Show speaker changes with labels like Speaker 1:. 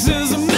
Speaker 1: This is